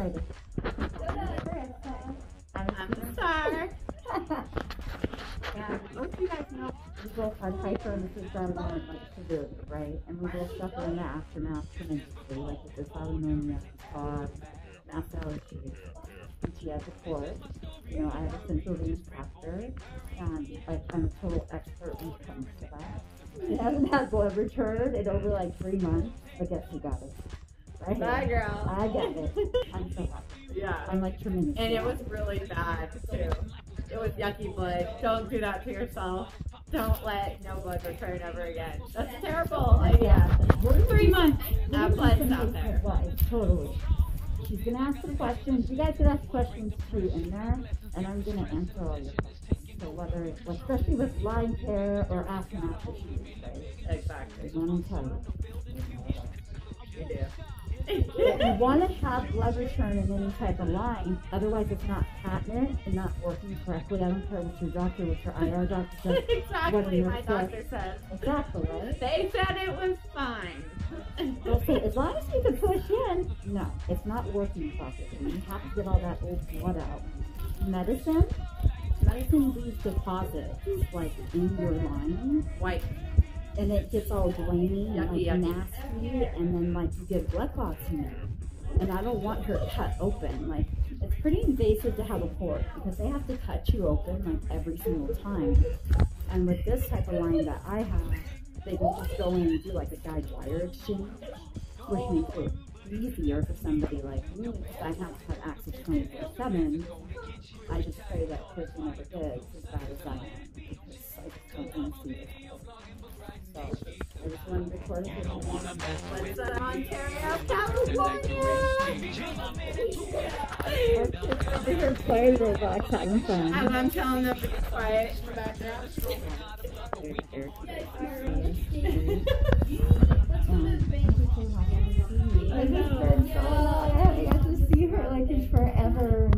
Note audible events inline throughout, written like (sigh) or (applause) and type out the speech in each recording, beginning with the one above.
alrighty. I'm the star. Yeah, most of you guys know we both had hyperemesis like severely, right? And we both suffer in the aftermath tremendously, like with dysautonomia, fog, mast allergies. And she course. You know, I have a central venous catheter, and like, I'm a total expert when it comes to that. She hasn't had blood return in over like three months, but guess who got it? Right Bye, here. girl. I get it. I'm so happy. Yeah. I'm like tremendous. And it was really bad too. It was yucky blood. Don't do that to yourself. Don't let no blood return ever again. That's a terrible. Yeah. Three months. That blood's out there. Totally. She's gonna ask some questions. You guys can ask questions too in there, and I'm gonna answer all your questions. So whether, it's, especially with line care or issues, right? Exactly. Let me tell you. You do. You want to have blood return in any type of line, otherwise it's not patent and not working correctly. I don't care what your doctor, what your IR doctor says. (laughs) exactly. My doctor says. Exactly, right? They said it was fine. They'll as long as you can push in, no, it's not working properly. You have to get all that old blood out. Medicine, medicine leaves deposits like in your line, White. And it gets all grainy and like nasty, and then like you get blood clots in there. And I don't want her cut open. Like it's pretty invasive to have a port because they have to cut you open like every single time. And with this type of line that I have, they can just go in and do like a guide wire exchange, which makes it easier for somebody like me because I have to have access 24 7. I just pray that person never gets as bad as Over here playing like having fun. I'm telling them to be quiet in the background. I been. I haven't got to see her like in forever.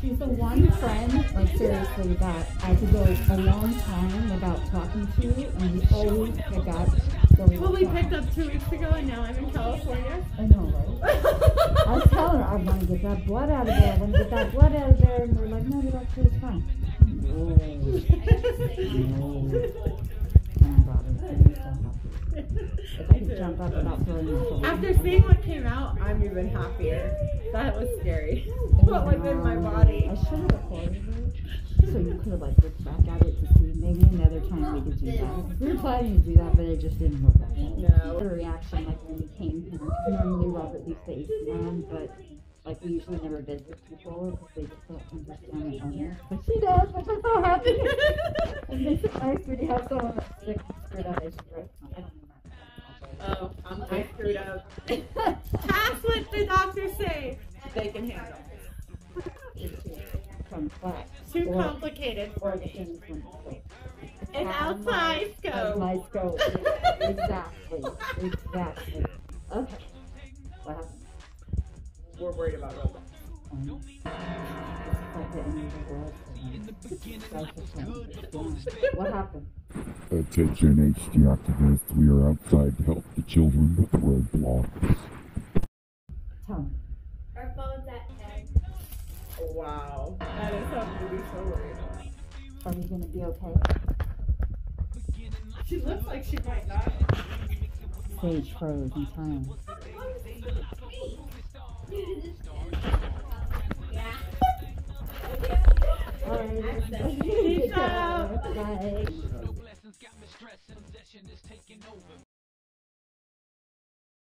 She's the one friend, like seriously, that I could go a long time without talking to, and we always pick. Going Well, we picked up two weeks ago, and now I'm in California. I know, right? I was telling her I want to get that blood out of there. I want to get that blood out of there, and they're like, no, the doctor is fine. No, no. Oh, God, I'm so happy. If I could jump up without throwing myself. After seeing what came out, I'm even happier. That was scary. What was in my body? I should have recorded it. So you could have like looked back at it to see maybe another time we could do that. We were planning to do that, but it just didn't work out. No. The reaction like when we came here. Normally Robert leaves the AC on, but like we usually never visit people because they just don't understand the illness. But she does, which I'm so happy. it makes it nice when you have someone that's sick and screwed up. Great. I don't know. Oh, I'm, I screwed up. (laughs) Pass what the doctors say. They can handle. It's too complex. Too Or- complicated for or me. things when it's It's Um, outside Of scope. my scope. exactly. Exactly. Okay. What happened? We're worried about robots. Um, it's like the end of the world. That's the thing. Yeah. What happened? Attention HG activists, we are outside to help the children with the roadblocks. Tell me. Our phone's at 10. Wow. That is something to be so worried about. Are we gonna be okay? She looks like she might not. Stage froze in time. Yeah. Alright. (laughs) Peace out. Bye.